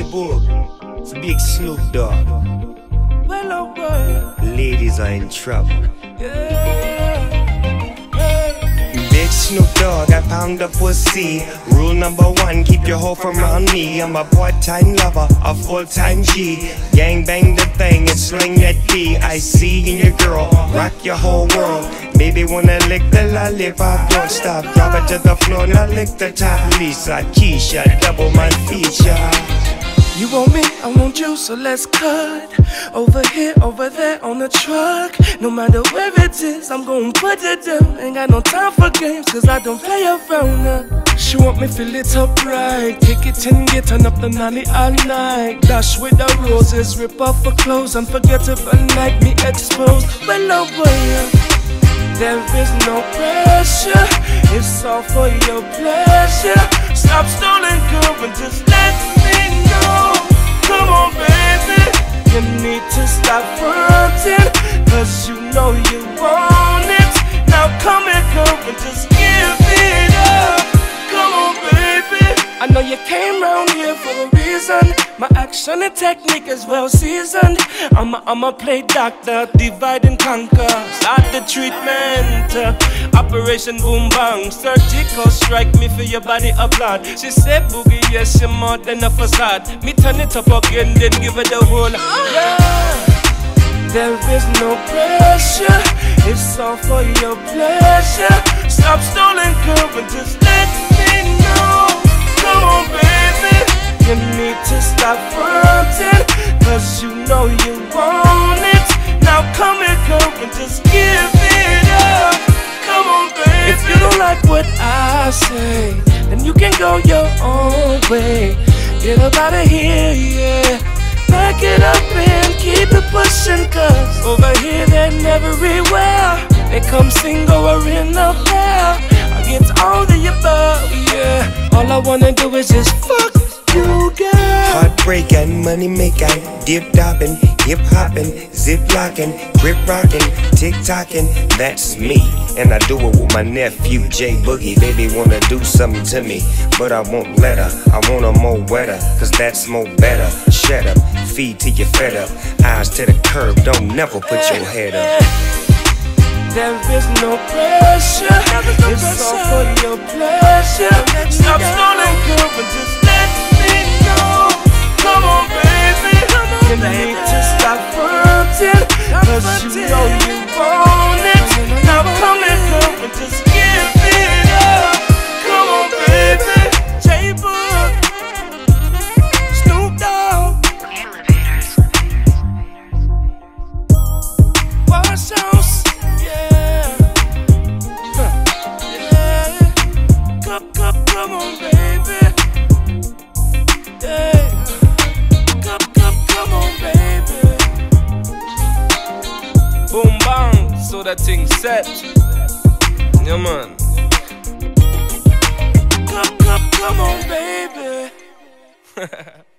Boog. It's Big Snoop Dogg. Well, oh boy, Ladies are in trouble. yeah. Hey. Big Snoop Dogg, I pound the pussy. Rule number one, keep your hoe from around me. I'm a part-time lover, a full-time G. Gang bang the thing and sling that D. I see in your girl, rock your whole world. Baby wanna lick the lollipop, don't stop. Drop it to the floor, now lick the top. Lisa, Keisha, double my feature. You want me, I want you, so let's cut. Over here, over there on the truck. No matter where it is, I'm gonna put it down. Ain't got no time for games, cause I don't play around now. She want me feel it up right. Take it and get turn up the nanny all night. Dash with the roses, rip off her clothes, and forget unforgettable night, me exposed. Well, oh boy, there is no pressure. It's all for your pleasure. Stop stalling, girl, and just let know you want it. Now come here, girl, and just give it up. Come on, baby. I know you came round here for a reason. My action and technique is well seasoned. I'm a, I'm a play doctor, divide and conquer. Start the treatment. uh, Operation Boom Bang. Surgical strike me for your body applaud. She said, Boogie, yes, you're more than a facade. Me turn it up again, then give it the whole. Yeah. There is no pressure, it's all for your pleasure. Stop stalling, girl, and just let me know. Come on, baby, you need to stop fronting, cause you know you want it. Now come here, girl, and just give it up. Come on, baby. If you don't like what I say, then you can go your own way. Get up out of here, yeah. Back it up and keep it pushing Cause over here and everywhere They come single or in a pair. I get all the above, yeah. All I wanna do is just fuck girl Heartbreak and money making, dip dopping, hip hopping, zip locking, grip rocking, tick tocking. That's me, and I do it with my nephew Jay Boogie. Baby wanna do something to me, but I won't let her. I want her more wetter, cause that's more better. Shut up, feed till you fed up. Eyes to the curb, don't never put your head up. There is no pressure It's all for your pleasure Stop stalling, girl, and just Need to stop fronting so that thing set. Yeah, man. Come, come, come on, baby.